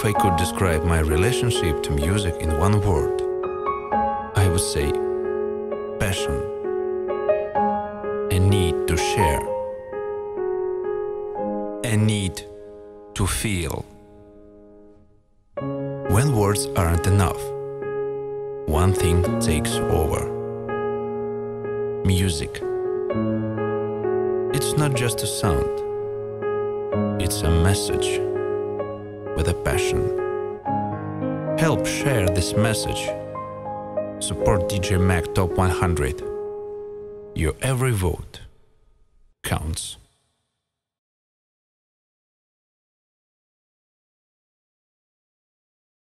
If I could describe my relationship to music in one word, I would say passion, a need to share, a need to feel. When words aren't enough, one thing takes over music. It's not just a sound, it's a message with a passion. Help share this message. Support DJ Mag Top 100. Your every vote counts.